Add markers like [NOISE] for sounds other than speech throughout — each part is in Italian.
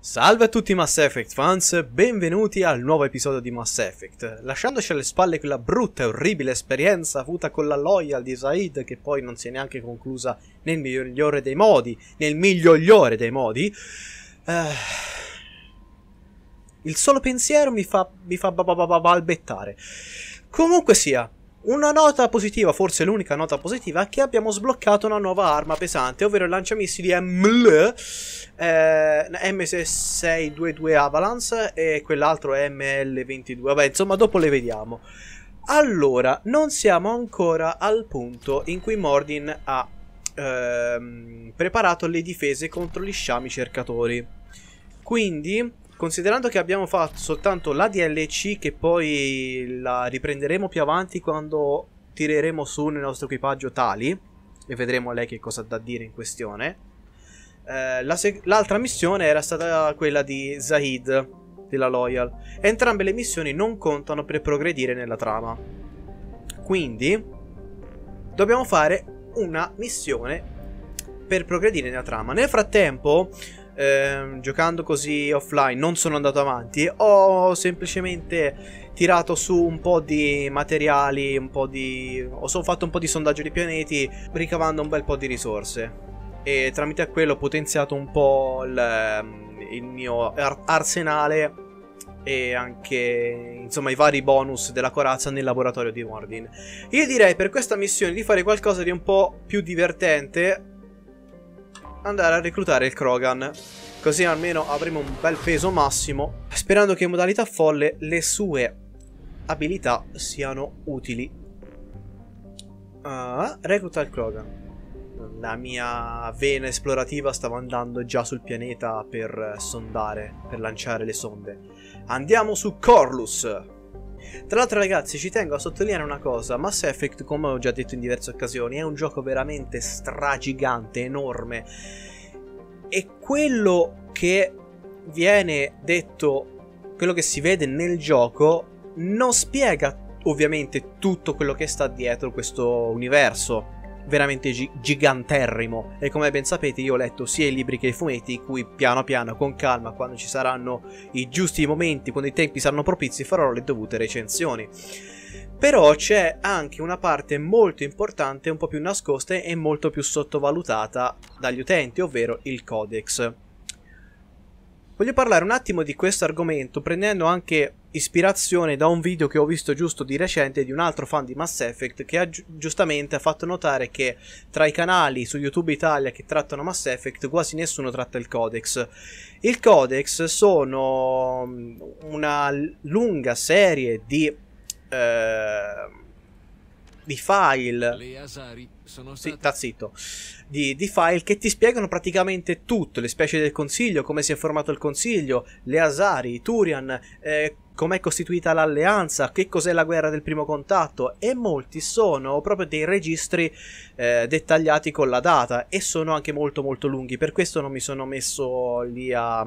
Salve a tutti Mass Effect fans, benvenuti al nuovo episodio di Mass Effect. Lasciandoci alle spalle quella brutta e orribile esperienza avuta con la Loyal di Said, che poi non si è neanche conclusa nel migliore dei modi, nel migliore dei modi, eh, il solo pensiero mi fa, mi fa balbettare. Comunque sia, una nota positiva, forse l'unica nota positiva, è che abbiamo sbloccato una nuova arma pesante, ovvero il lanciamissili ML, eh, M622 Avalanche e quell'altro ML22. Vabbè, insomma, dopo le vediamo. Allora, non siamo ancora al punto in cui Mordin ha ehm, preparato le difese contro gli sciami cercatori. Quindi Considerando che abbiamo fatto soltanto la DLC che poi la riprenderemo più avanti quando tireremo su nel nostro equipaggio tali e vedremo lei che cosa ha da dire in questione. Eh, la l'altra missione era stata quella di Zahid della Loyal. Entrambe le missioni non contano per progredire nella trama. Quindi dobbiamo fare una missione per progredire nella trama. Nel frattempo ehm, giocando così offline non sono andato avanti, ho semplicemente tirato su un po' di materiali, un po' di... ho fatto un po' di sondaggio di pianeti ricavando un bel po' di risorse e tramite quello ho potenziato un po' il, ehm, il mio ar- arsenale e anche insomma i vari bonus della corazza nel laboratorio di Mordin. Io direi per questa missione di fare qualcosa di un po' più divertente andare a reclutare il Krogan. Così almeno avremo un bel peso massimo, sperando che in modalità folle le sue abilità siano utili. Uh, recluta il Krogan. La mia vena esplorativa stava andando già sul pianeta per sondare, per lanciare le sonde. Andiamo su Corlus! Tra l'altro ragazzi ci tengo a sottolineare una cosa, Mass Effect come ho già detto in diverse occasioni è un gioco veramente stragigante, enorme. E quello che viene detto, quello che si vede nel gioco non spiega ovviamente tutto quello che sta dietro questo universo veramente gi- giganterrimo e come ben sapete io ho letto sia i libri che i fumetti cui piano piano con calma quando ci saranno i giusti momenti quando i tempi saranno propizi farò le dovute recensioni. Però c'è anche una parte molto importante un po' più nascosta e molto più sottovalutata dagli utenti ovvero il codex. Voglio parlare un attimo di questo argomento prendendo anche ispirazione da un video che ho visto giusto di recente di un altro fan di Mass Effect che ha gi- giustamente ha fatto notare che tra i canali su YouTube Italia che trattano Mass Effect quasi nessuno tratta il codex. Il codex sono mm, una lunga serie di eh, di file. Le Asari sono Sì, zitto. Di, di file che ti spiegano praticamente tutto: le specie del consiglio, come si è formato il consiglio, le Asari, i Turian, eh, com'è costituita l'alleanza, che cos'è la guerra del primo contatto. E molti sono proprio dei registri eh, dettagliati con la data e sono anche molto molto lunghi. Per questo non mi sono messo lì a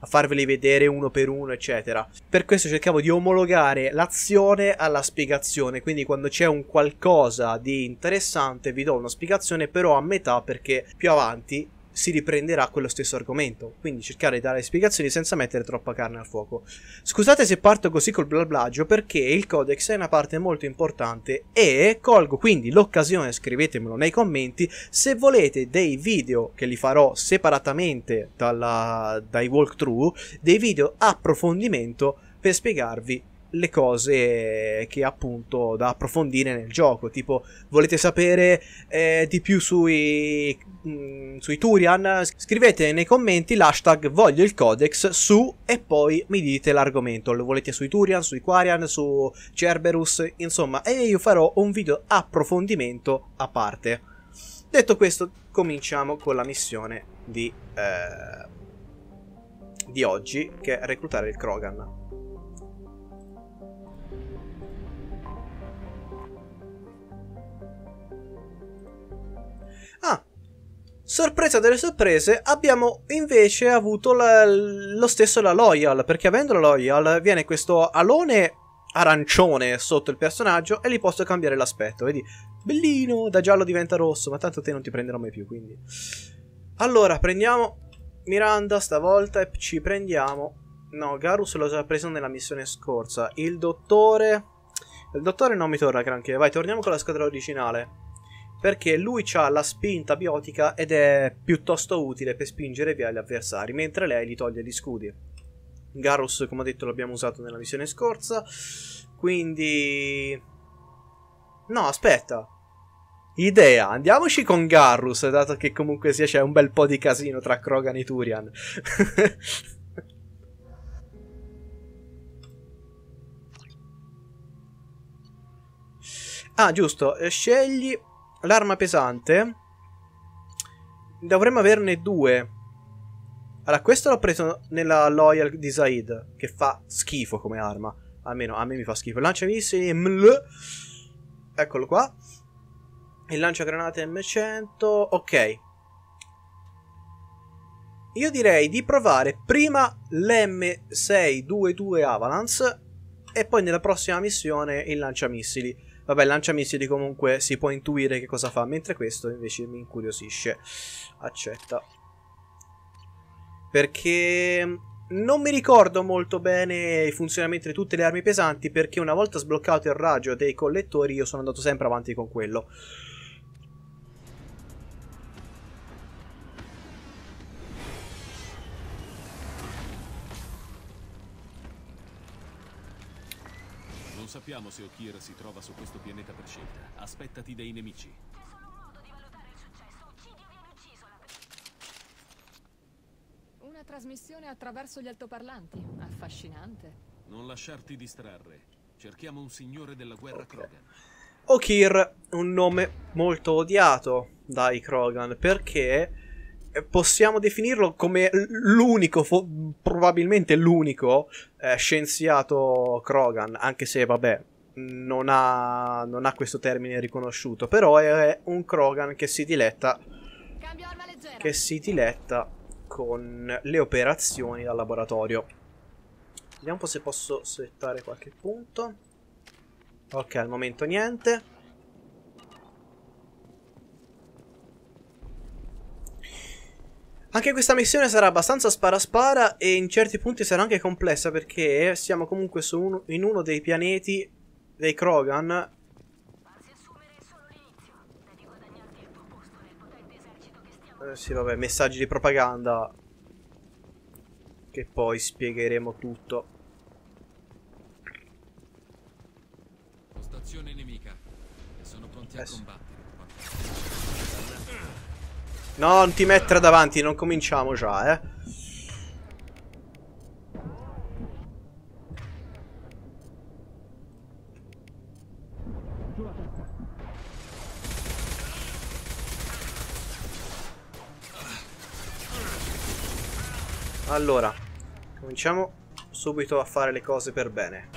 a farveli vedere uno per uno, eccetera. Per questo cercavo di omologare l'azione alla spiegazione, quindi quando c'è un qualcosa di interessante vi do una spiegazione, però a metà perché più avanti si riprenderà quello stesso argomento. Quindi cercare di dare spiegazioni senza mettere troppa carne al fuoco. Scusate se parto così col blablaggio perché il codex è una parte molto importante e colgo quindi l'occasione, scrivetemelo nei commenti, se volete dei video che li farò separatamente dalla, dai walkthrough, dei video approfondimento per spiegarvi le cose che appunto da approfondire nel gioco. Tipo, volete sapere eh, di più sui, mh, sui Turian? Scrivete nei commenti l'hashtag voglio il codex su e poi mi dite l'argomento. Lo volete sui Turian, sui Quarian, su Cerberus, insomma, e io farò un video approfondimento a parte. Detto questo, cominciamo con la missione di, eh, di oggi, che è reclutare il Krogan. Sorpresa delle sorprese, abbiamo invece avuto la- lo stesso la Loyal, perché avendo la Loyal viene questo alone arancione sotto il personaggio e gli posso cambiare l'aspetto, vedi? Bellino, da giallo diventa rosso, ma tanto te non ti prenderò mai più, quindi... Allora, prendiamo Miranda stavolta e ci prendiamo... No, Garus l'ho già preso nella missione scorsa. Il dottore... Il dottore non mi torna granché. Vai, torniamo con la squadra originale. Perché lui ha la spinta biotica ed è piuttosto utile per spingere via gli avversari, mentre lei gli toglie gli scudi. Garus, come ho detto, l'abbiamo usato nella missione scorsa. Quindi... No, aspetta. Idea, andiamoci con Garrus, dato che comunque sia c'è un bel po' di casino tra Krogan e Turian. [LAUGHS] ah, giusto, eh, scegli l'arma pesante. Dovremmo averne due. Allora, questo l'ho preso nella Loyal di Zaid, che fa schifo come arma. Almeno a me mi fa schifo. Lancia missili, ml. Eccolo qua. Il lanciagranate M100. Ok. Io direi di provare prima l'M622 Avalance e poi nella prossima missione il lanciamissili. Vabbè, il lanciamissili comunque si può intuire che cosa fa, mentre questo invece mi incuriosisce. Accetta. Perché non mi ricordo molto bene il funzionamento di tutte le armi pesanti perché una volta sbloccato il raggio dei collettori io sono andato sempre avanti con quello. Sappiamo se Okir si trova su questo pianeta per scelta. Aspettati dei nemici. Una trasmissione attraverso gli altoparlanti. Affascinante. Non lasciarti distrarre. Cerchiamo un signore della guerra okay. Krogan. Okir, un nome molto odiato dai Krogan perché possiamo definirlo come l'unico, probabilmente l'unico eh, scienziato Krogan, anche se vabbè, non ha, non ha, questo termine riconosciuto, però è un Krogan che si diletta che si diletta con le operazioni dal laboratorio. Vediamo un po' se posso settare qualche punto. Ok, al momento niente. Anche questa missione sarà abbastanza spara-spara e in certi punti sarà anche complessa perché siamo comunque uno, in uno dei pianeti dei Krogan. Eh, sì, vabbè, messaggi di propaganda che poi spiegheremo tutto. Postazione nemica e sono pronti eh, a combattere. No, non ti mettere davanti, non cominciamo già, eh. Allora, cominciamo subito a fare le cose per bene.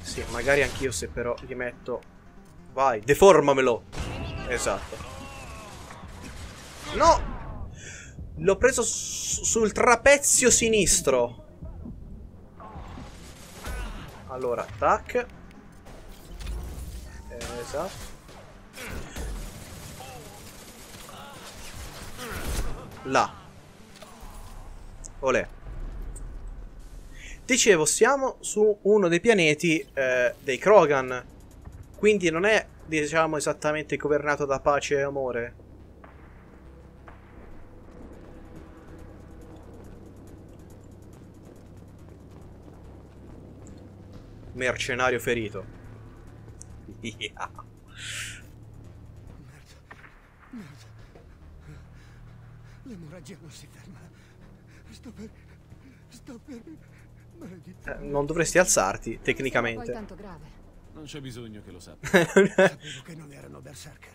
Sì, magari anch'io se però gli metto Vai, deformamelo. Esatto. No! L'ho preso sul trapezio sinistro. Allora, tac. Esatto. Là. Olè. Dicevo, siamo su uno dei pianeti eh, dei Krogan quindi non è, diciamo, esattamente governato da pace e amore. Mercenario ferito. Yeah. Merda. Merda. L'emorragia non si ferma. Sto per... Sto per... Eh, non dovresti alzarti, tecnicamente. Poi tanto grave. Non c'è bisogno che lo sappia. [LAUGHS] Sapevo che non erano berserker.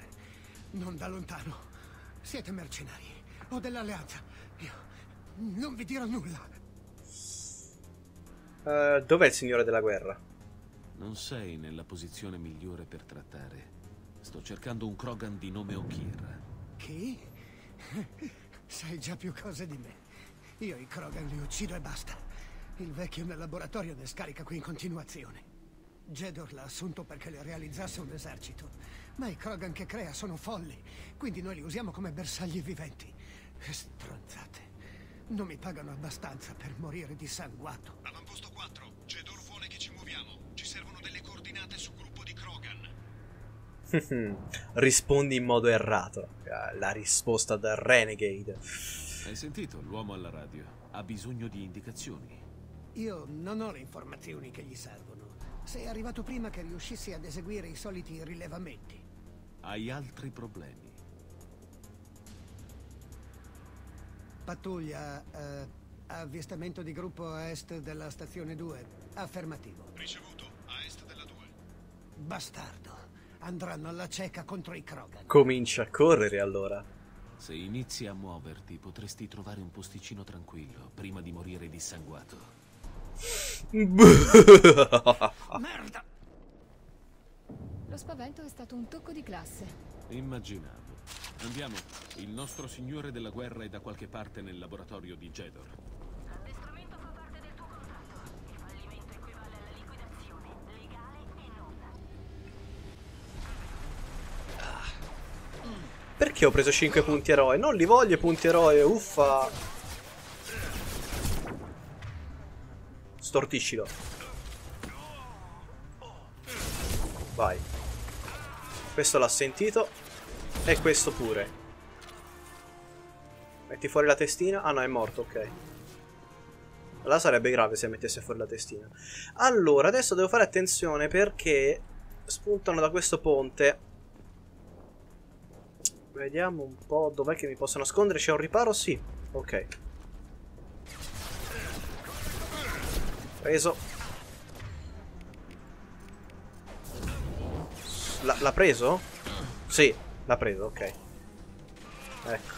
Non da lontano. Siete mercenari. O dell'alleanza. Io non vi dirò nulla. Uh, dov'è il signore della guerra? Non sei nella posizione migliore per trattare. Sto cercando un Krogan di nome Okir. Chi? Sai già più cose di me. Io i Krogan li uccido e basta. Il vecchio nel laboratorio ne scarica qui in continuazione. Jedor l'ha assunto perché le realizzasse un esercito. Ma i Krogan che crea sono folli, quindi noi li usiamo come bersagli viventi. Stronzate. Non mi pagano abbastanza per morire dissanguato. Avamposto 4, Jedor vuole che ci muoviamo. Ci servono delle coordinate sul gruppo di Krogan. [LAUGHS] Rispondi in modo errato. La risposta da Renegade. Hai sentito l'uomo alla radio? Ha bisogno di indicazioni. Io non ho le informazioni che gli servono. Sei arrivato prima che riuscissi ad eseguire i soliti rilevamenti. Hai altri problemi. Pattuglia, eh, avvistamento di gruppo a est della stazione 2. Affermativo. Ricevuto, a est della 2. Bastardo. Andranno alla cieca contro i Krogan. Comincia a correre allora. Se inizi a muoverti, potresti trovare un posticino tranquillo prima di morire dissanguato. Merda! Lo spavento è stato un tocco di classe. Immaginavo. Andiamo. Il nostro signore della guerra è da qualche parte nel laboratorio di Jedor. L'addestramento fa parte del tuo contratto. Il fallimento equivale alla liquidazione, legale e non. Perché ho preso 5 punti eroe? Non li voglio i punti eroe, uffa. Stortiscilo. Vai. Questo l'ha sentito. E questo pure. Metti fuori la testina. Ah no, è morto, ok. Allora sarebbe grave se mettesse fuori la testina. Allora, adesso devo fare attenzione perché spuntano da questo ponte. Vediamo un po' dov'è che mi posso nascondere. C'è un riparo? Sì. Ok. Preso. L'ha preso? Sì, l'ha preso, ok. Ecco.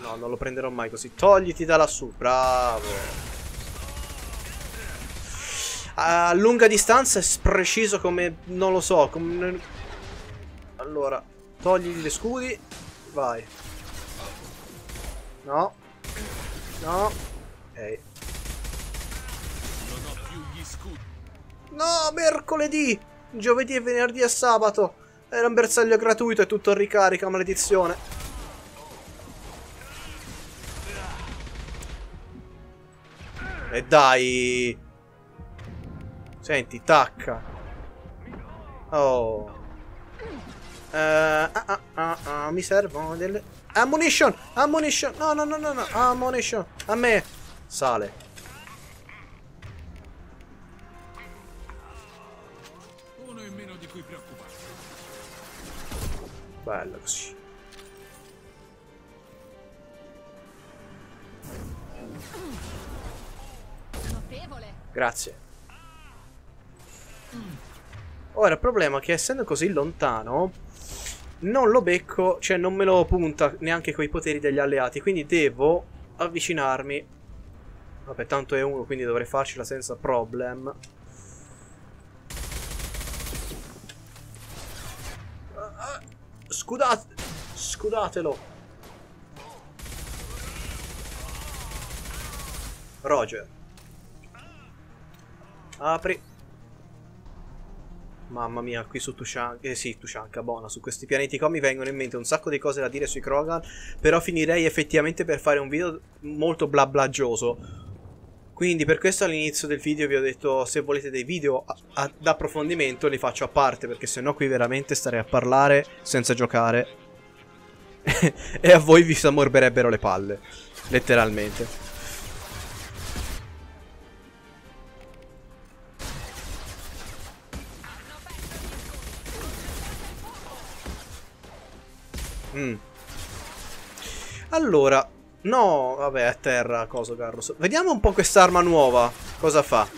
No, non lo prenderò mai così. Togliti da lassù, bravo. A lunga distanza è preciso come... non lo so, come... Allora, togli le scudi. Vai. No. No. Ok. Non ho più gli scudi. No, mercoledì! Giovedì e venerdì e sabato. Era un bersaglio gratuito e tutto ricarica, maledizione. E dai! Senti, tacca. Oh. Ah, ah, ah, ah, mi servono delle... Ammunition! Ammunition! No, no, no, no, no. Ammunition! A me! Sale. Uno in meno di cui preoccuparsi. Bello così. Notevole. Grazie. Ora il problema è che essendo così lontano non lo becco, cioè non me lo punta neanche coi poteri degli alleati, quindi devo avvicinarmi. Vabbè, tanto è uno, quindi dovrei farcela senza problem. Scudate, scudatelo. Roger. Apri. Mamma mia, qui su Tushanka, eh sì, Tushanka, buona, su questi pianeti qua mi vengono in mente un sacco di cose da dire sui Krogan, però finirei effettivamente per fare un video molto blablagioso. Quindi per questo all'inizio del video vi ho detto se volete dei video a- a- d'approfondimento li faccio a parte, perché sennò qui veramente starei a parlare senza giocare. [LAUGHS] e a voi vi s'ammorberebbero le palle, letteralmente. Mm. Allora, no, vabbè, a terra, cosa, Carlos. Vediamo un po' quest'arma nuova. Cosa fa?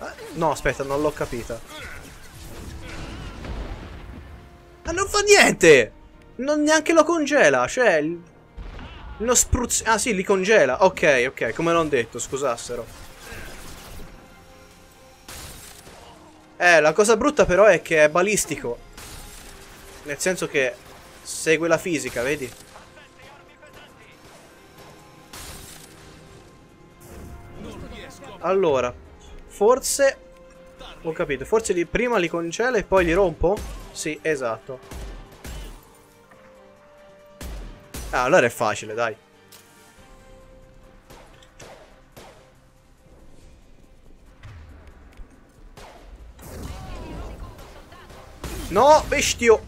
Eh, No, aspetta, non l'ho capita. Ma non fa niente! Non neanche lo congela, cioè... Lo spruzz... Ah sì, li congela. Ok, ok, come l'ho detto, scusassero. Eh, la cosa brutta però è che è balistico. Nel senso che Segue la fisica, vedi? Allora, forse... Ho capito, forse li, prima li congela e poi li rompo? Sì, esatto. Ah, allora è facile, dai. No, bestio!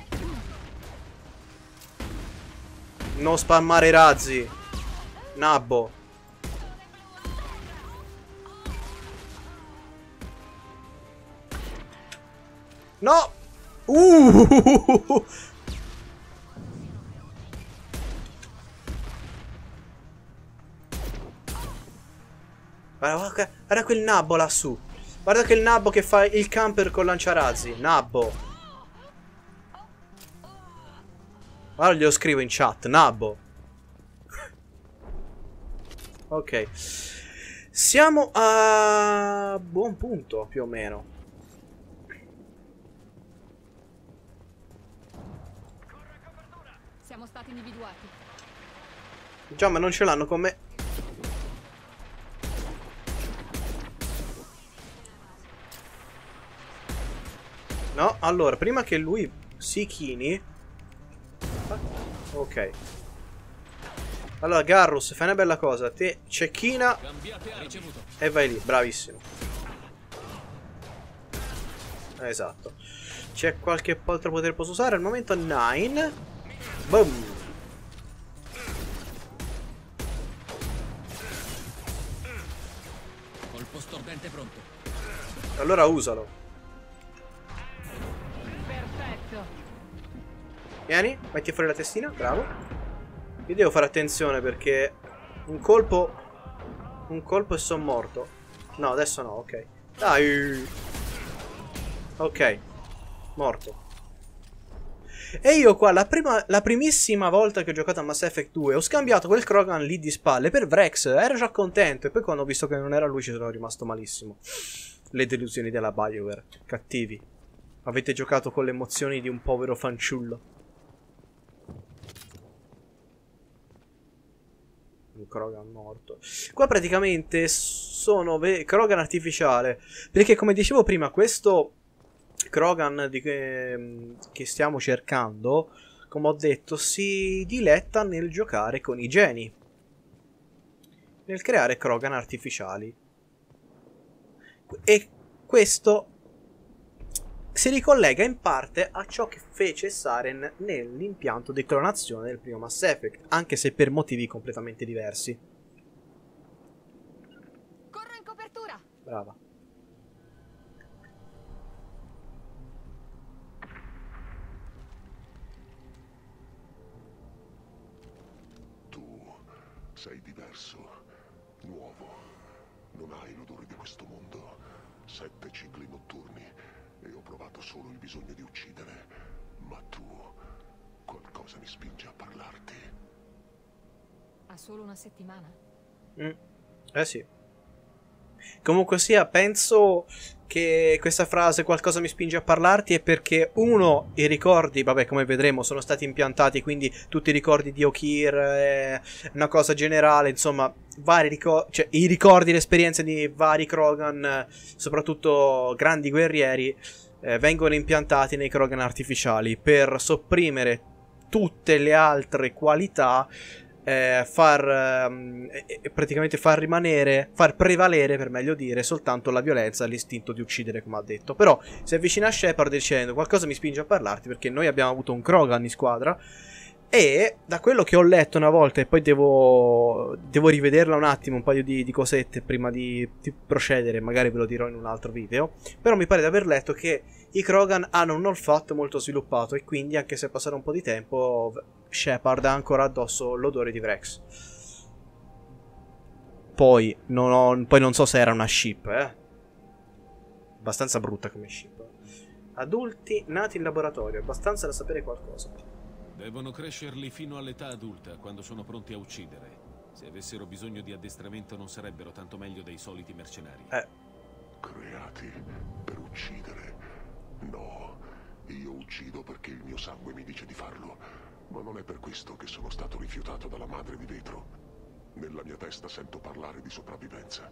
Non spammare i razzi. Nabbo. No! Uh! Guarda, guarda, guarda quel nabbo lassù. Guarda quel nabbo che fa il camper con lanciarazzi. Nabbo. Ora glielo scrivo in chat. Nabbo. ok. Siamo a buon punto, più o meno. Siamo stati individuati. Già, ma non ce l'hanno con me. No, allora, prima che lui si chini... Ok. Allora, Garrus, fai una bella cosa. Te cecchina e vai lì. Bravissimo. Esatto. C'è qualche altro potere posso usare? Al momento 9. Boom. Colpo stordente pronto. Allora usalo. Vieni, metti fuori la testina, bravo. Io devo fare attenzione perché un colpo. Un colpo e son morto. No, adesso no, ok. Dai. Ok, morto. E io qua, la, prima, la primissima volta che ho giocato a Mass Effect 2, ho scambiato quel Krogan lì di spalle per Vrex. Ero già contento. E poi quando ho visto che non era lui, ci sono rimasto malissimo. Le delusioni della BioWare. Cattivi. Avete giocato con le emozioni di un povero fanciullo. Krogan morto. Qua praticamente sono ve- Krogan artificiale. Perché come dicevo prima, questo Krogan che, che stiamo cercando, come ho detto, si diletta nel giocare con i geni. Nel creare Krogan artificiali. E questo si ricollega in parte a ciò che fece Saren nell'impianto di clonazione del primo Mass Effect, anche se per motivi completamente diversi. Corro in copertura. Brava. Tu sei diverso, nuovo. Non hai l'odore di questo mondo. Sette cicli notturni provato solo il bisogno di uccidere. Ma tu, qualcosa mi spinge a parlarti. Ha solo una settimana. Mm. Eh sì. Comunque sia, penso che questa frase qualcosa mi spinge a parlarti è perché uno, i ricordi, vabbè come vedremo, sono stati impiantati, quindi tutti i ricordi di Okir, è una cosa generale, insomma, vari ricordi, cioè i ricordi, le esperienze di vari Krogan, eh, soprattutto grandi guerrieri, eh, vengono impiantati nei Krogan artificiali per sopprimere tutte le altre qualità eh, far eh, praticamente far rimanere, far prevalere per meglio dire soltanto la violenza e l'istinto di uccidere, come ha detto. Però si avvicina a Shepard dicendo qualcosa mi spinge a parlarti perché noi abbiamo avuto un Krogan in squadra. E da quello che ho letto una volta, e poi devo, devo rivederla un attimo, un paio di, di cosette prima di, di procedere, magari ve lo dirò in un altro video. Però mi pare di aver letto che i Krogan hanno un olfatto molto sviluppato e quindi, anche se è passato un po' di tempo, Shepard ha ancora addosso l'odore di Vrex. Poi non, ho- poi non so se era una ship, eh. Abbastanza brutta come ship. Adulti nati in laboratorio, abbastanza da sapere qualcosa. Devono crescerli fino all'età adulta, quando sono pronti a uccidere. Se avessero bisogno di addestramento non sarebbero tanto meglio dei soliti mercenari. Eh, Creati per uccidere. No, io uccido perché il mio sangue mi dice di farlo. Ma non è per questo che sono stato rifiutato dalla madre di vetro. Nella mia testa sento parlare di sopravvivenza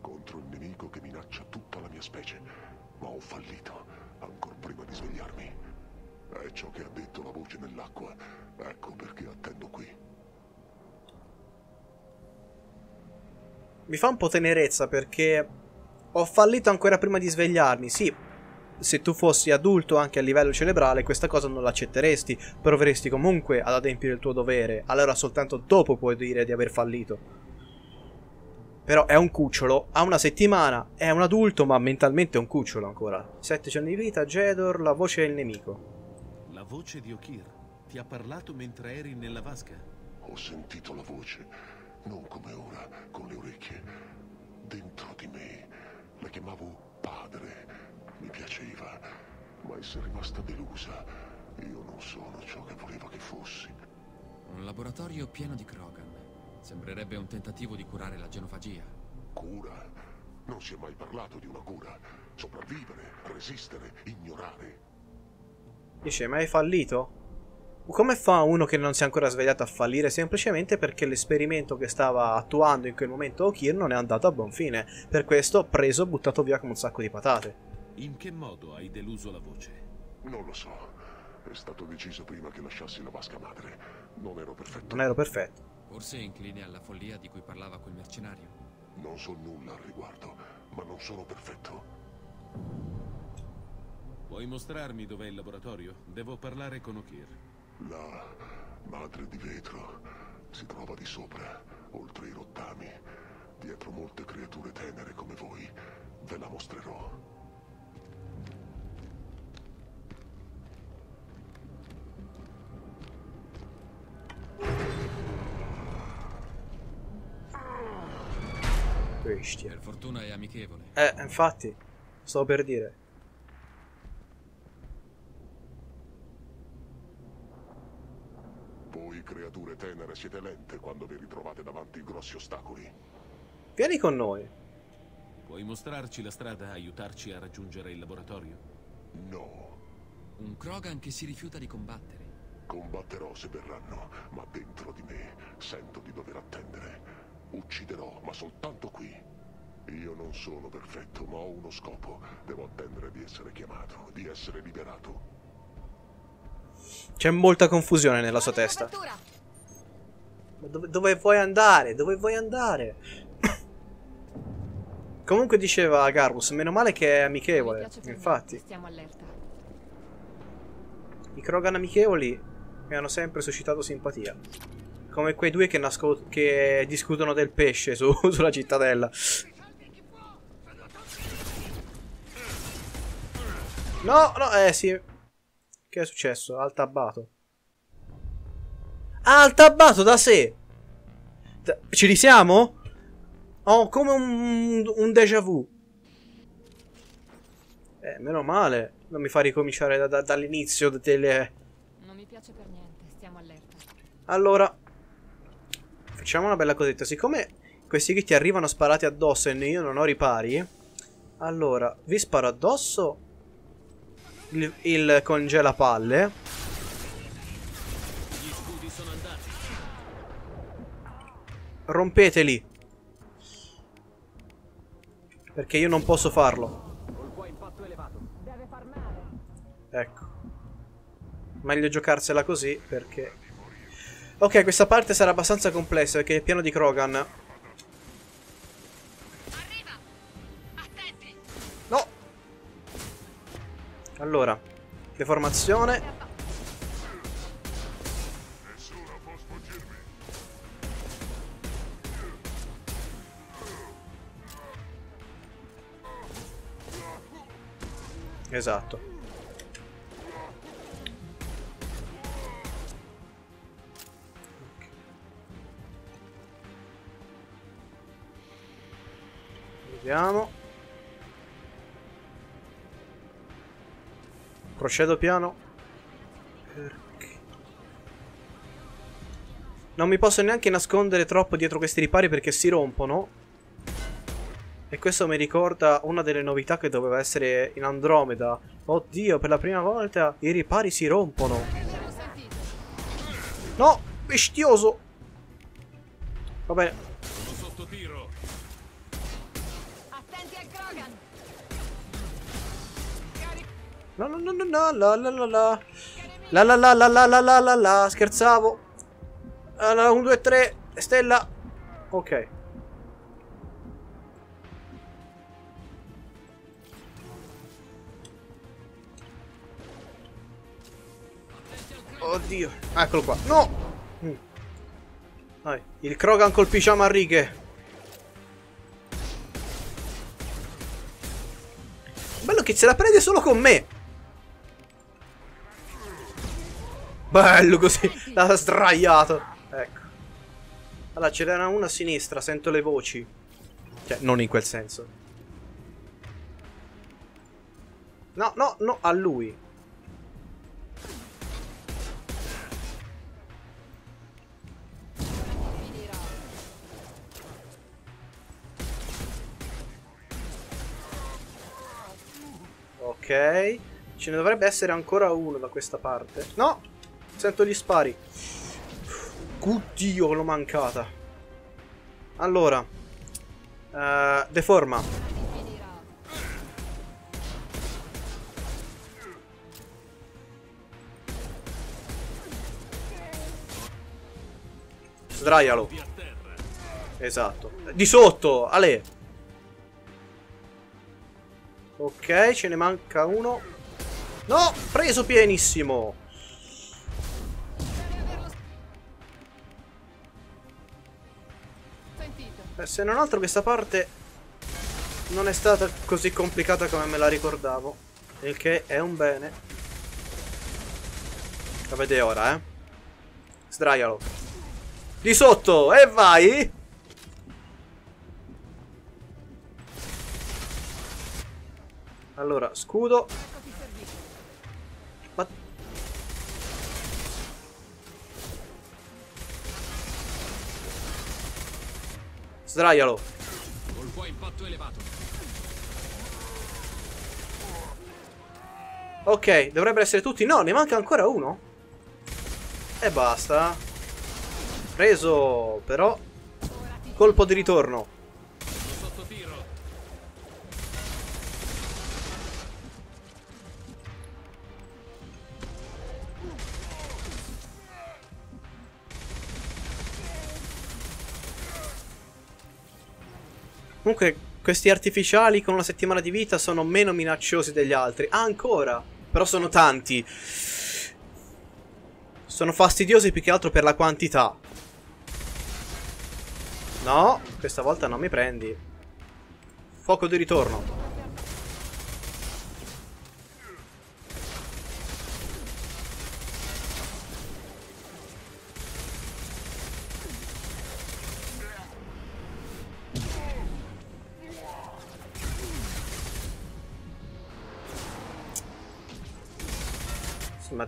contro il nemico che minaccia tutta la mia specie. Ma ho fallito ancora prima di svegliarmi. È ciò che ha detto la voce nell'acqua. Ecco perché attendo qui. Mi fa un po' tenerezza perché ho fallito ancora prima di svegliarmi. Sì, se tu fossi adulto anche a livello cerebrale, questa cosa non l'accetteresti. Proveresti comunque ad adempiere il tuo dovere. Allora soltanto dopo puoi dire di aver fallito. Però è un cucciolo, ha una settimana, è un adulto, ma mentalmente è un cucciolo ancora. Sette giorni di vita, Jedor, la voce del nemico. La voce di Okir ti ha parlato mentre eri nella vasca? Ho sentito la voce, non come ora, con le orecchie. Dentro di me. La chiamavo padre. Mi piaceva. Ma essere rimasta delusa. Io non sono ciò che voleva che fossi. Un laboratorio pieno di Krogan. Sembrerebbe un tentativo di curare la genofagia. Cura? Non si è mai parlato di una cura. Sopravvivere, resistere, ignorare. Dice, ma hai fallito? Come fa uno che non si è ancora svegliato a fallire? Semplicemente perché l'esperimento che stava attuando in quel momento Okir non è andato a buon fine. Per questo preso, buttato via come un sacco di patate. In che modo hai deluso la voce? Non lo so. È stato deciso prima che lasciassi la vasca madre. Non ero perfetto. Non ero perfetto. Forse incline alla follia di cui parlava quel mercenario. Non so nulla al riguardo, ma non sono perfetto. Puoi mostrarmi dov'è il laboratorio? Devo parlare con Okir. La madre di vetro si trova di sopra, oltre i rottami, dietro molte creature tenere come voi. Ve la mostrerò. Bestia. Per fortuna è amichevole. Eh, infatti, sto per dire. Voi creature tenere siete lente quando vi ritrovate davanti grossi ostacoli. Vieni con noi. Puoi mostrarci la strada, aiutarci a raggiungere il laboratorio? No, Un Krogan che si rifiuta di combattere. combatterò se verranno, ma dentro di me sento di dover attendere. Ucciderò, ma soltanto qui. Io non sono perfetto, ma ho uno scopo. Devo attendere di essere chiamato, di essere liberato. C'è molta confusione nella sua testa. Dove, dove vuoi andare? Dove vuoi andare? [COUGHS] Comunque diceva Garrus, meno male che è Mi amichevole. Infatti, Stiamo allerta. i Krogan amichevoli mi hanno sempre suscitato simpatia. Come quei due che, che discutono del pesce su- [LAUGHS] sulla cittadella. No, no, eh sì. Che è successo? Al tabbato. Ah, al tabbato da sé! Ci risiamo? Oh, come un, un déjà vu. Eh, meno male. Non mi fa ricominciare da- da- dall'inizio delle... Non mi piace per niente, stiamo allerta. Allora, facciamo una bella cosetta. Siccome questi che ti arrivano sparati addosso e io non ho ripari, allora vi sparo addosso il, il congelapalle. Rompeteli. Perché io non posso farlo. Ecco. Meglio giocarsela così perché... Ok, questa parte sarà abbastanza complessa perché è pieno di Krogan. No! Allora, deformazione. Esatto. Vediamo. Procedo piano. Non mi posso neanche nascondere troppo dietro questi ripari perché si rompono. E questo mi ricorda una delle novità che doveva essere in Andromeda. Oddio, per la prima volta i ripari si rompono. No, bestioso. Va bene. No, no, no, no, no, la la la la. La la la la la la la la la. Scherzavo. Allora, 1, 2, 3. Stella. Ok. Oddio. Eccolo qua. No! Vai. Il Krogan colpisciamo a righe. Bello che se la prende solo con me. Bello così. [LAUGHS] L'ha sdraiato. Ecco. Allora, ce n'era una a sinistra. Sento le voci. Cioè, non in quel senso. No, no, no, a lui. Ok. Ce ne dovrebbe essere ancora uno da questa parte. No! Sento gli spari. Oddio, l'ho mancata. Allora. eh, deforma. Sdraialo. Esatto. Di sotto, Ale. Ok, ce ne manca uno. No, preso pienissimo. Sentito. Eh, se non altro questa parte non è stata così complicata come me la ricordavo. Il che è un bene. La vede ora, eh. Sdraialo. Di sotto, e vai. Allora, scudo. Ma... Sdraialo. Ok, dovrebbero essere tutti. No, ne manca ancora uno. E basta. Preso, però. Colpo di ritorno. Comunque, questi artificiali con una settimana di vita sono meno minacciosi degli altri. Ah, ancora. Però sono tanti. Sono fastidiosi più che altro per la quantità. No, questa volta non mi prendi. Fuoco di ritorno.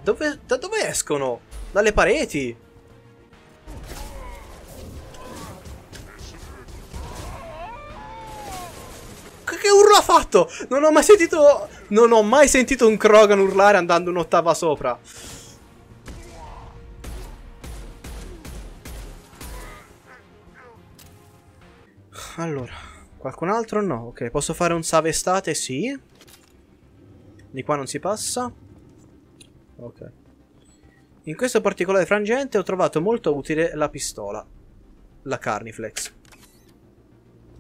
Dove, da dove escono? Dalle pareti? Che urlo ha fatto? Non ho mai sentito. Non ho mai sentito un Krogan urlare andando un'ottava sopra. Allora, qualcun altro no. Ok, posso fare un save estate? Sì. Di qua non si passa. Ok. In questo particolare frangente ho trovato molto utile la pistola. La Carniflex.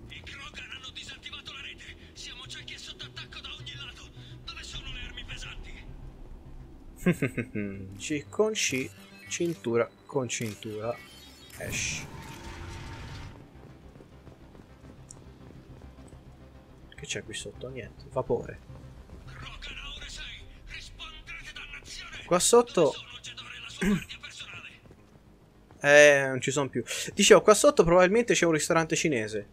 I Krogan hanno disattivato la rete. Siamo ciechi e sotto attacco da ogni lato. Dove sono le armi pesanti? [LAUGHS] C con C, cintura con cintura. Ash. Che c'è qui sotto? Niente, vapore. Qua sotto. [CLEARS THROAT] Eh, non ci sono più. Dicevo, qua sotto probabilmente c'è un ristorante cinese.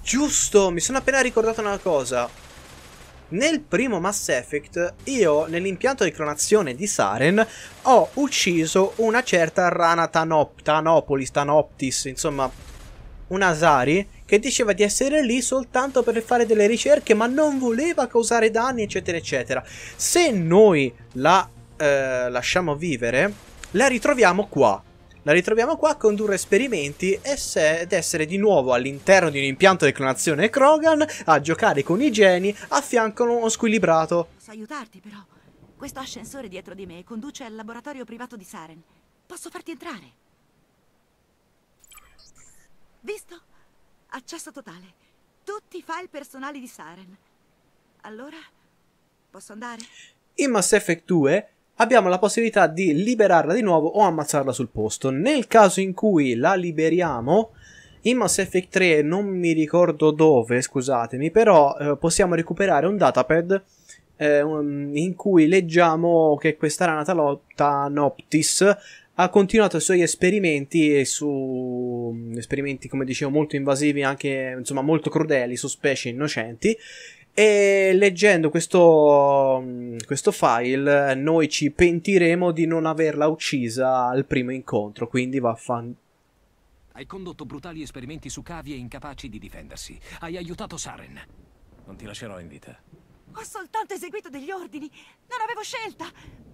Giusto, mi sono appena ricordato una cosa. Nel primo Mass Effect, io nell'impianto di clonazione di Saren ho ucciso una certa Rana Tanop, Tanopolis, Tanoptis, insomma, un Asari che diceva di essere lì soltanto per fare delle ricerche, ma non voleva causare danni, eccetera, eccetera. Se noi la eh, lasciamo vivere, la ritroviamo qua. La ritroviamo qua a condurre esperimenti ed essere di nuovo all'interno di un impianto di clonazione Krogan a giocare con i geni a fianco a uno squilibrato. Posso aiutarti, però. Questo ascensore dietro di me conduce al laboratorio privato di Saren. Posso farti entrare. Visto? Accesso totale. Tutti i file personali di Saren. Allora, posso andare? In Mass Effect 2 abbiamo la possibilità di liberarla di nuovo o ammazzarla sul posto. Nel caso in cui la liberiamo, in Mass Effect 3 non mi ricordo dove, scusatemi, però eh, possiamo recuperare un datapad eh, in cui leggiamo che questa rana talotta Noptis ha continuato i suoi esperimenti e su mm, esperimenti come dicevo molto invasivi anche insomma molto crudeli su specie innocenti e leggendo questo, mm, questo file noi ci pentiremo di non averla uccisa al primo incontro quindi vaffan Hai condotto brutali esperimenti su cavie incapaci di difendersi. Hai aiutato Saren. Non ti lascerò in vita. Ho soltanto eseguito degli ordini. Non avevo scelta.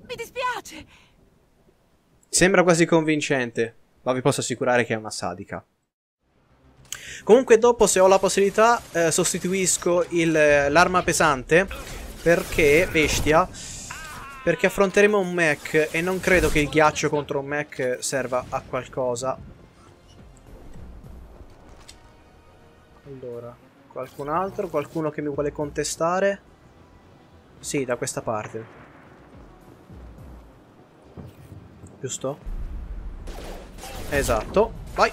Mi dispiace. Sembra quasi convincente, ma vi posso assicurare che è una sadica. Comunque dopo se ho la possibilità eh, sostituisco l'arma pesante perché, bestia, perché affronteremo un mech e non credo che il ghiaccio contro un mech serva a qualcosa. Allora, qualcun altro? Qualcuno che mi vuole contestare? Sì, da questa parte. Giusto? Esatto. Vai.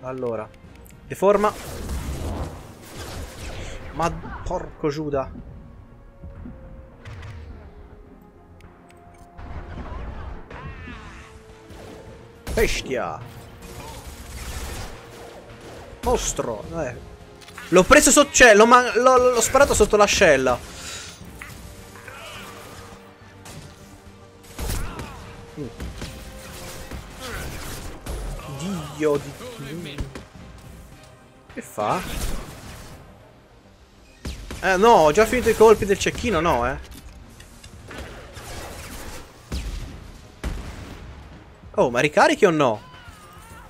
Allora. Deforma. Ma porco Giuda. Bestia. Mostro. Eh. L'ho preso sotto... Cioè, l'ho, sparato sotto l'ascella. Dio di... Che fa? Eh no, ho già finito i colpi del cecchino, no eh. Oh, ma ricarichi o no?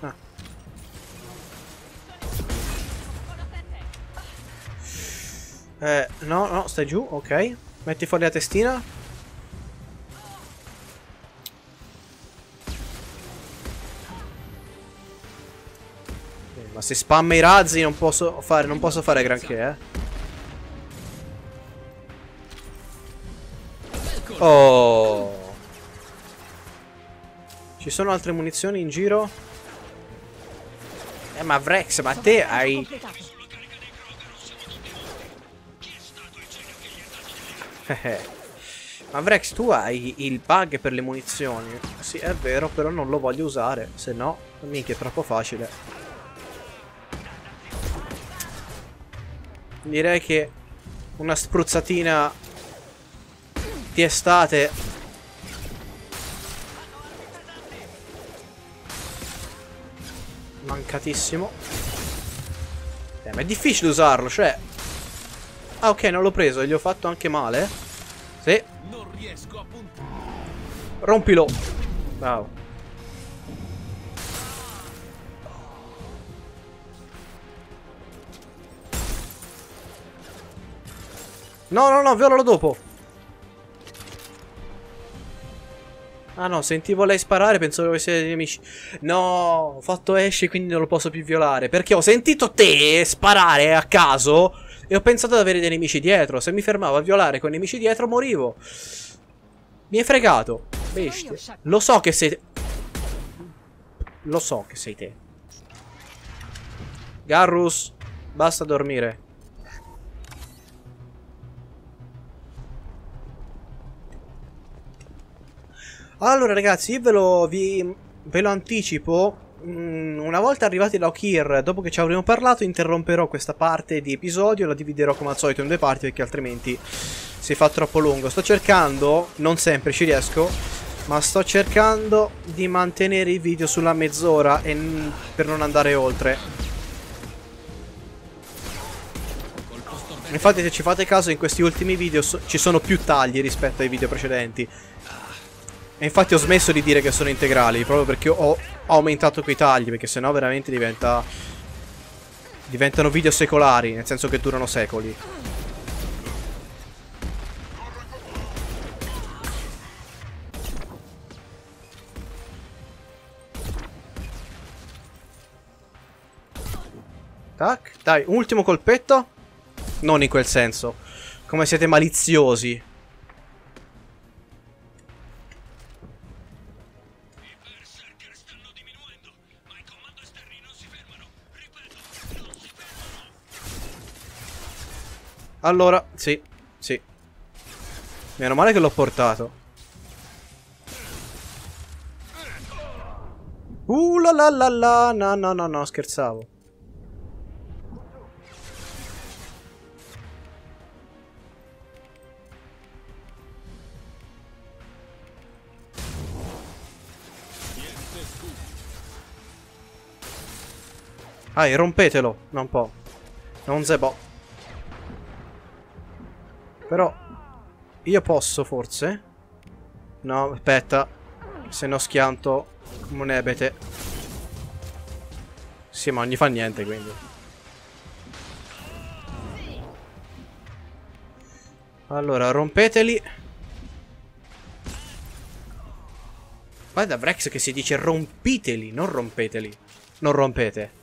Ah. Eh, no, no, stai giù, ok. Metti fuori la testina. Se spamma i razzi non posso fare, non posso fare granché, eh. Oh. Ci sono altre munizioni in giro? Eh, ma Vrex, ma te hai... Eh, ma Vrex, tu hai il bug per le munizioni. Sì, è vero, però non lo voglio usare. Se no, minchia, è troppo facile. Direi che una spruzzatina di estate mancatissimo. Eh, ma è difficile usarlo cioè. Ah ok non l'ho preso gli ho fatto anche male. Sì. Non riesco a puntare. rompilo. Bravo no no no violalo dopo Ah no, sentivo lei sparare, pensavo che degli amici. No, ho fatto esce quindi non lo posso più violare. Perché ho sentito te sparare a caso e ho pensato ad avere dei nemici dietro. Se mi fermavo a violare con i nemici dietro morivo. Mi hai fregato. Bestia. Lo so che sei... Lo so che sei te. Garrus, basta dormire. Allora ragazzi, io ve lo, vi- ve lo anticipo. Mm, Una volta arrivati da Okir, dopo che ci avremo parlato, interromperò questa parte di episodio. La dividerò come al solito in due parti perché altrimenti si fa troppo lungo. Sto cercando, non sempre ci riesco, Ma sto cercando di mantenere i video sulla mezz'ora per non andare oltre. Infatti se ci fate caso in questi ultimi video so- ci sono più tagli rispetto ai video precedenti. E infatti ho smesso di dire che sono integrali, proprio perché ho, aumentato quei tagli, perché sennò veramente diventa... Diventano video secolari, nel senso che durano secoli. Tac, dai, ultimo colpetto. Non in quel senso. Come siete maliziosi. Allora, sì, sì. Meno male che l'ho portato. Uh la la la la, no no no no, scherzavo. Dai, rompetelo. Non può. Non se può. Però... Io posso, forse? No, aspetta. Se no schianto un ebete. Sì, ma non gli fa niente, quindi. Allora, rompeteli. Guarda Vrex che si dice rompiteli, non rompeteli. Non rompete.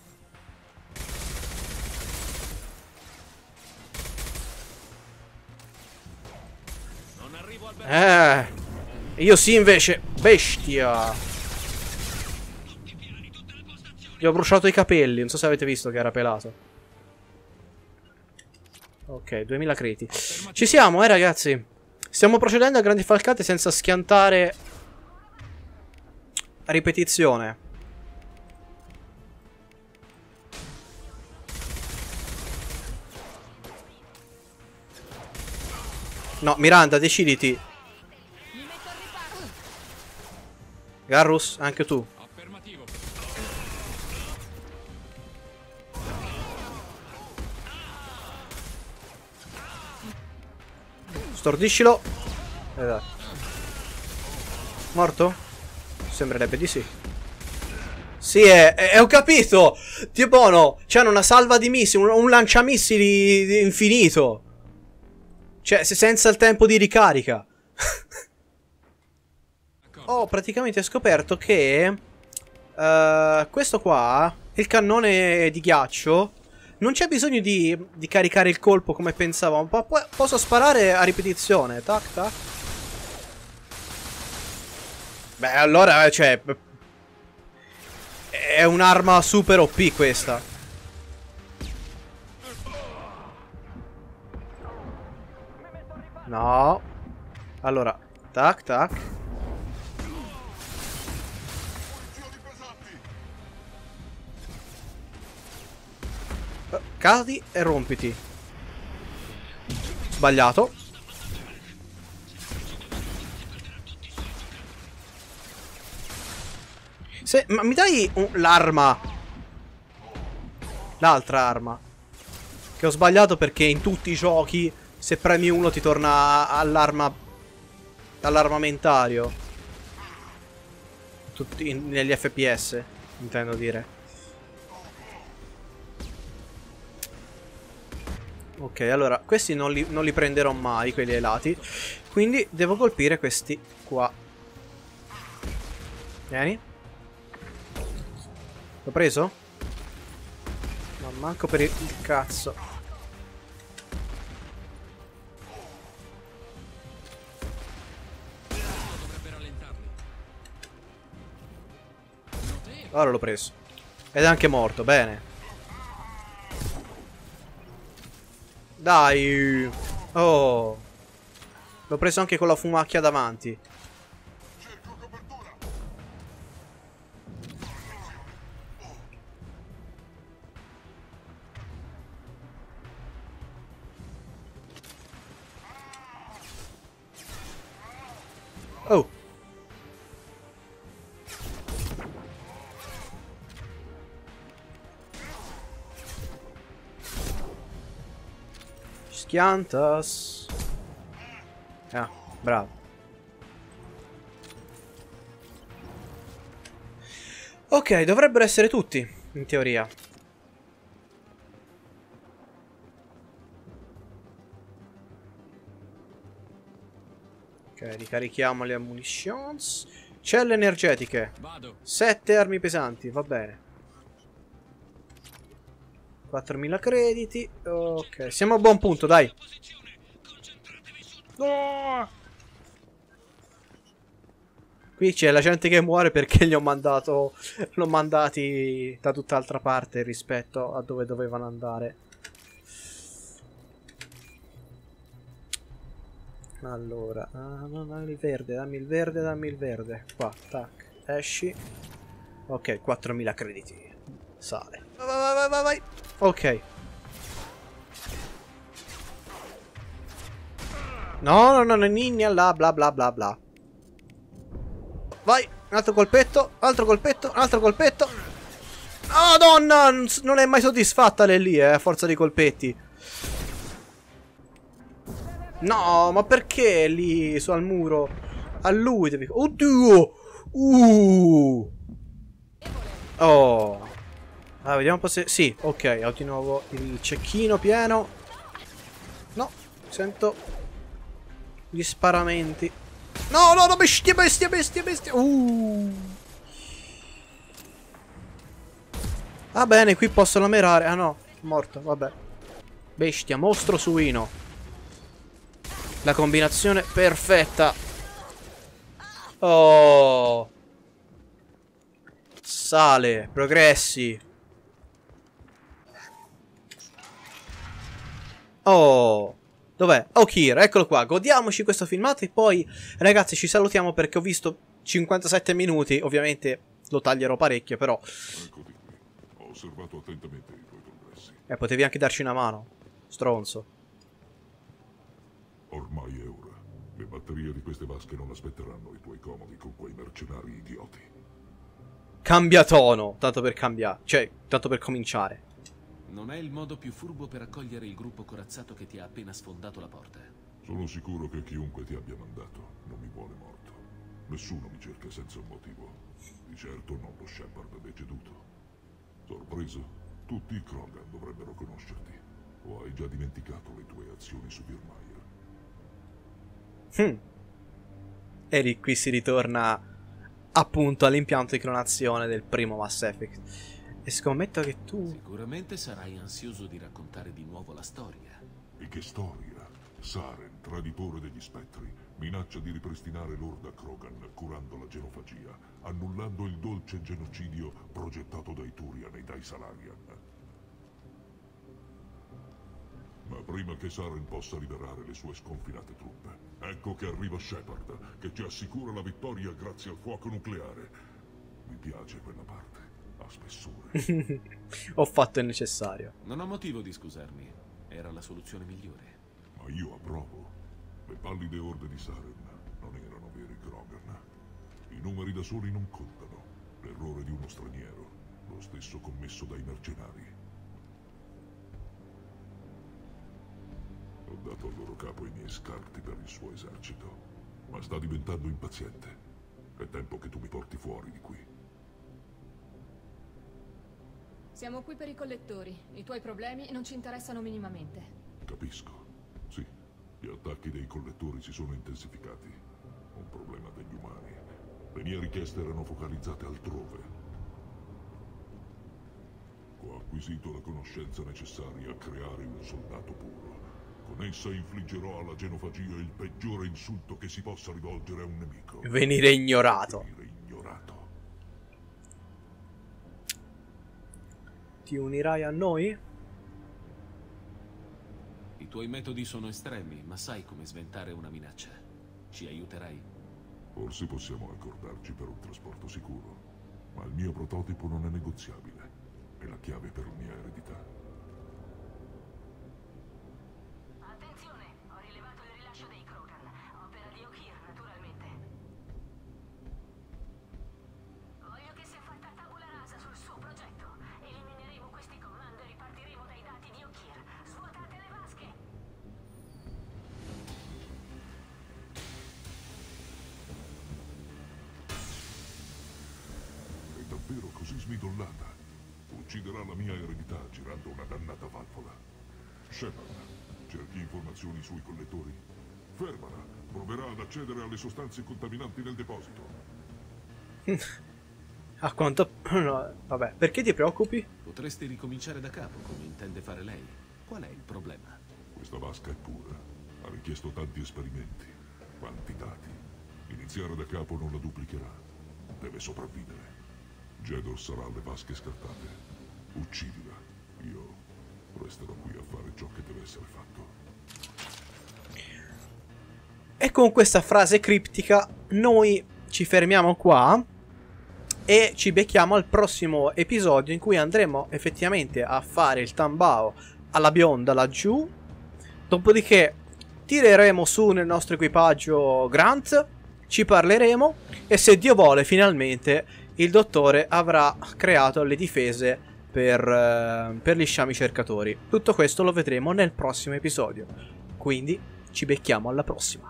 Eh. Io sì invece. Bestia. Gli ho bruciato i capelli. Non so se avete visto che era pelato. Ok, 2000 creti. Ci siamo, eh ragazzi. Stiamo procedendo a grandi falcate senza schiantare... Ripetizione. No, Miranda, deciditi. Garrus, anche tu. Stordiscilo. Esatto. Morto? Sembrerebbe di sì. Sì, è, è- ho capito. Tipo, no. C'hanno una salva di missili, un, un lanciamissili infinito. Cioè, se- senza il tempo di ricarica. [LAUGHS] Ho praticamente scoperto che eh, questo qua, il cannone di ghiaccio, non c'è bisogno di, di caricare il colpo come pensavo. Po- po- posso sparare a ripetizione. Tac, tac. Beh, allora, cioè... È un'arma super OP questa. No. Allora, tac, tac. Cadi e rompiti. Sbagliato. Se, ma mi dai l'arma? L'altra arma. Che ho sbagliato perché in tutti i giochi se premi uno ti torna all'arma all'armamentario. Tutti in- negli FPS, intendo dire. Ok, allora, questi non li, non li prenderò mai, quelli ai lati. Quindi devo colpire questi qua. Vieni. L'ho preso? Ma manco per il cazzo. Ora l'ho preso. Ed è anche morto, bene. Dai. Oh. L'ho preso anche con la fumacchia davanti. Schiantas. Ah, bravo. Ok, dovrebbero essere tutti, in teoria. Ok, ricarichiamo le ammunitions. Celle energetiche. Vado. Sette armi pesanti, va bene. 4.000 crediti. Ok, siamo a buon punto, dai. No! Qui c'è la gente che muore perché gli ho mandato. L'ho mandati da tutt'altra parte rispetto a dove dovevano andare. Allora, ah, no, dammi il verde, dammi il verde, dammi il verde. Qua, tac, esci. Ok, 4.000 crediti. Sale. Vai, vai, vai, vai, vai. Ok. No, no, no, no, ninja là, bla bla bla bla. Vai, un altro colpetto, altro colpetto, un altro colpetto. Non s- non è mai soddisfatta lei lì, eh, a forza di colpetti. No, ma perché lì su al muro? A lui devi... Oddio! Uh! Oh! Ah, vediamo un po' se... Sì, ok, ho di nuovo il cecchino pieno. No, sento gli sparamenti. No, no, no, bestia, bestia, bestia, bestia. Uh! Va bene, qui posso lamerare. Ah no, morto, vabbè. Bestia, mostro suino. La combinazione perfetta. Oh. Sale, progressi. Oh. Dov'è? Oh, Kira, eccolo qua. Godiamoci questo filmato e poi, ragazzi, ci salutiamo perché ho visto 57 minuti. Ovviamente lo taglierò parecchio, però. Eccoti qui. Ho osservato attentamente i tuoi progressi. Eh, potevi anche darci una mano. Stronzo. Ormai è ora. Le batterie di queste vasche non aspetteranno i tuoi comodi con quei mercenari idioti. Cambia tono, tanto per cambiare. Cioè, tanto per cominciare. Non è il modo più furbo per accogliere il gruppo corazzato che ti ha appena sfondato la porta. Sono sicuro che chiunque ti abbia mandato non mi vuole morto. Nessuno mi cerca senza un motivo. Di certo non lo Shepard deceduto. Sorpreso? Tutti i Krogan dovrebbero conoscerti. O hai già dimenticato le tue azioni su Birmaier? Hmm. E qui si ritorna appunto all'impianto di clonazione del primo Mass Effect. E scommetto che tu... Sicuramente sarai ansioso di raccontare di nuovo la storia. E che storia? Saren, traditore degli spettri, minaccia di ripristinare l'Orda Krogan curando la genofagia, annullando il dolce genocidio progettato dai Turian e dai Salarian. Ma prima che Saren possa liberare le sue sconfinate truppe, ecco che arriva Shepard, che ci assicura la vittoria grazie al fuoco nucleare. Mi piace quella parte, spessore. [LAUGHS] Ho fatto il necessario. Non ho motivo di scusarmi. Era la soluzione migliore. Ma io approvo. Le pallide orde di Saren non erano veri Krogan. I numeri da soli non contano. L'errore di uno straniero, lo stesso commesso dai mercenari. Ho dato al loro capo i miei scarti per il suo esercito, ma sta diventando impaziente. È tempo che tu mi porti fuori di qui. Siamo qui per i collettori. I tuoi problemi non ci interessano minimamente. Capisco. Sì, gli attacchi dei collettori si sono intensificati. Un problema degli umani. Le mie richieste erano focalizzate altrove. Ho acquisito la conoscenza necessaria a creare un soldato puro. Con essa infliggerò alla genofagia il peggiore insulto che si possa rivolgere a un nemico. Venire ignorato. Venire ignorato. Ti unirai a noi? I tuoi metodi sono estremi, ma sai come sventare una minaccia. Ci aiuterai? Forse possiamo accordarci per un trasporto sicuro, ma il mio prototipo non è negoziabile. È la chiave per la mia eredità. Davvero così smidollata? Ucciderà la mia eredità girando una dannata valvola. Shepard, cerchi informazioni sui collettori? Fermala, proverà ad accedere alle sostanze contaminanti nel deposito. [LAUGHS] A quanto... No, vabbè, perché ti preoccupi? Potresti ricominciare da capo, come intende fare lei. Qual è il problema? Questa vasca è pura. Ha richiesto tanti esperimenti, quanti dati. Iniziare da capo non la duplicherà. Deve sopravvivere. Jedor sarà alle vasche scartate. Uccidila. Io resterò qui a fare ciò che deve essere fatto. E con questa frase criptica noi ci fermiamo qua e ci becchiamo al prossimo episodio in cui andremo effettivamente a fare il tambao alla bionda laggiù. Dopodiché tireremo su nel nostro equipaggio Grant, ci parleremo e se Dio vuole finalmente il dottore avrà creato le difese per, eh, per gli sciami cercatori. Tutto questo lo vedremo nel prossimo episodio. Quindi ci becchiamo alla prossima.